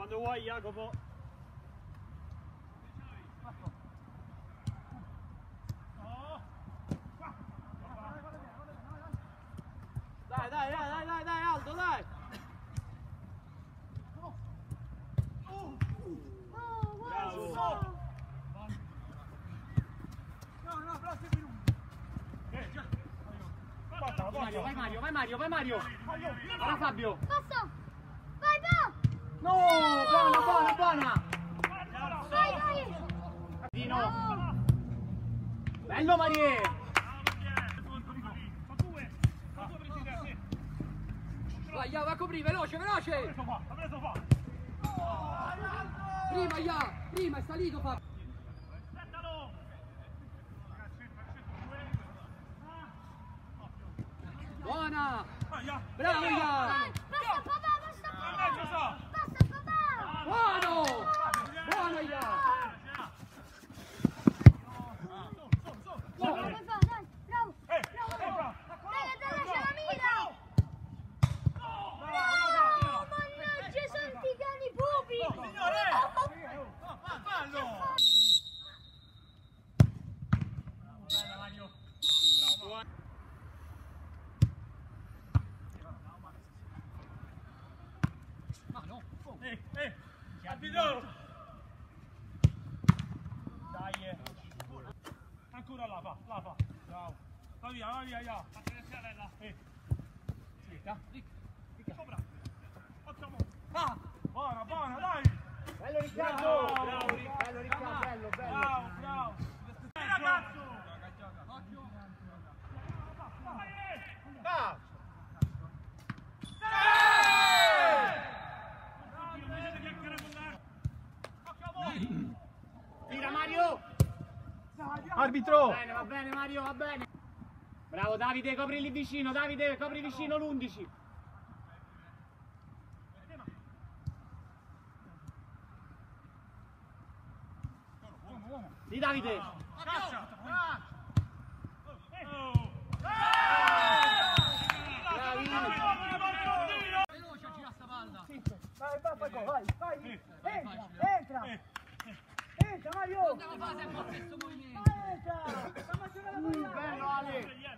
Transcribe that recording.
Quando vuoi Jacopo! Dai, dai, dai, dai, dai, dai, Aldo, dai! Bravo! Mario, vai Mario, vai Mario, vai Mario! Vai Fabio! Passa! Vai, va! No, Dino! Bello Marie! Vai, Ia, va a coprire, veloce, veloce! Prima, Ia, prima, è salito Fabio! Buona! Bravo Ia! Passa, papà, passa, papà! Buono Ia! Vai, vai, vai, dai! Bravo! Bravo! Dai, dai, c'è la mira! Bravo! Mannaggia, santi cani pupi! Dai! eh. Ancora là, fa, là, fa. Bravo. Va via, va via, via. Eh. Sopra. Facciamo. Ah! Buona, buona, dai! Bello Riccardo! Bravo, bravo, Bello Riccardo, bello, bello! Bravo, Arbitro! Va bene, va bene Mario, va bene. Bravo Davide, copri lì vicino, Davide, copri vicino l'11. Di Davide! Caccia! Veloce, gira sta! Vai, vai, vai, vai! Entra! Entra! Mario! Quanta fase ha fatto questo movimento? Mario! Stiamo giocando! Bello Ale!